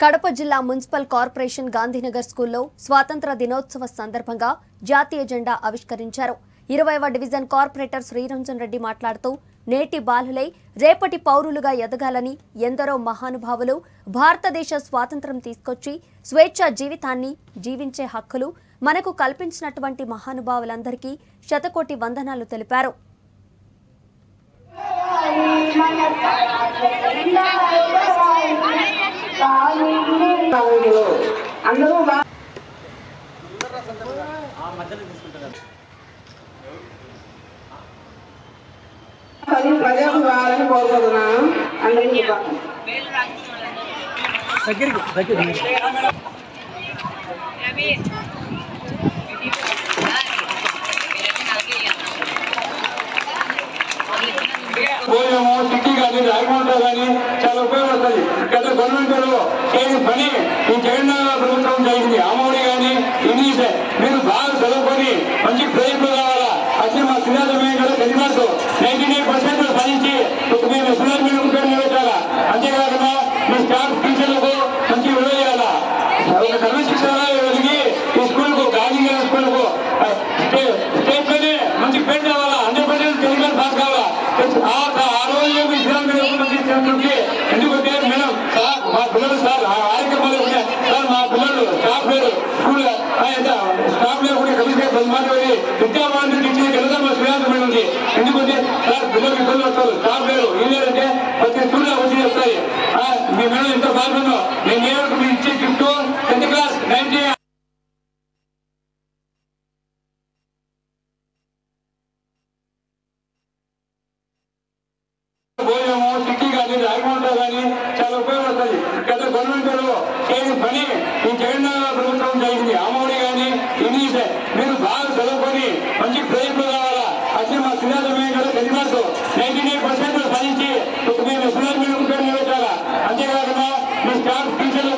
కడప జిల్లా municipal corporation Gandhinagar స్కూల్లో స్వాతంత్ర దినోత్సవ సందర్భంగా జాతీయ జెండా ఆవిష్కరించారు. ఇరవైవ డివిజన్ కార్పొరేటర్ శ్రీరంజన్ రెడ్డి మాట్లాడుతూ నేటి బాలులై రేపటి పౌరులుగా ఎదగాలని ఎందరో మహానుభావులు భారతదేశ స్వాతంత్రం తీసుకొచ్చి స్వేచ్ఛ జీవితాన్ని జీవించే హక్కులు మనకు కల్పించినటువంటి మహానుభావులందరికీ శతకోటి వందనాలు తెలిపారు. అందరూ బా- పది ప్రజలకు కావాలని కోరుకుంటున్నాను అందరికీ బా- పోలేము సిటీ కానీ రాయమండ్రి కానీ చాలా ఉపయోగపడుతుంది. గత గవర్నమెంట్లో చేయని పని ఈ జగన్ ప్రభుత్వం జరిగింది. అమ్మఒడి కానీ ఇంగ్లీష్ మీరు బాగా చదువుకొని మంచి ప్రయత్నం కావాలా అంటే మా సిద్ధార్థ మేము కూడా చదివారు నైన్టీ నైన్ పర్సెంట్ సాధించి ఒక మేము సిద్ధార్థ మేము నిలబెట్టాలా అంతేకాకుండా మీ స్టాఫ్ టీచర్లకు మంచి విలువ చేయాలా? ఒక క్రమశిక్షణ కలిగి ఈ స్కూల్కు గాంధీ గారి స్కూల్కు స్టేట్ మంచి పేరు కావాలా హండ్రెడ్ పర్సెంట్ తెలుగు పాస్ కావాలా? ఆ ఆ రోజు మీ శ్రీరామ్ మీద మంచి చేస్తుంటే ఎందుకంటే మేడం సార్ మా పిల్లలు సార్ ఆ కార్యక్రమాలు ఉన్నాయి సార్ మా పిల్లలు స్టాఫ్ లేరు స్కూల్ స్టాఫ్ లేరు కూడా కలిసి పది మాట్లాడి విద్యాభారతి మా ఉంది. ఎందుకంటే సార్ పిల్లలు ఇబ్బంది వస్తారు స్టాఫ్ లేరు ఏం లేదంటే ప్రతి స్కూల్లో వచ్చి చెప్తాయి మీ మేడం ఎంత బాగుందో. నేను ఏ వరకు మీరు ఇచ్చే గిఫ్ట్ టెన్త్ క్లాస్ నైన్టీ పోలేము సిటీ కానీ కానీ చాలా ఉపయోగపడుతుంది గత చేయని పని ఈ జగన్ ప్రభుత్వం జరిగింది. అమ్మఒడి కానీ ఇంగ్లీష్ మీరు బాగా చదువుకొని మంచి ప్రయత్నం కావాలా అంటే మా నైన్టీ నైన్ పర్సెంట్ సాధించి అంతేకాకుండా మీ స్టాఫ్ టీచర్లు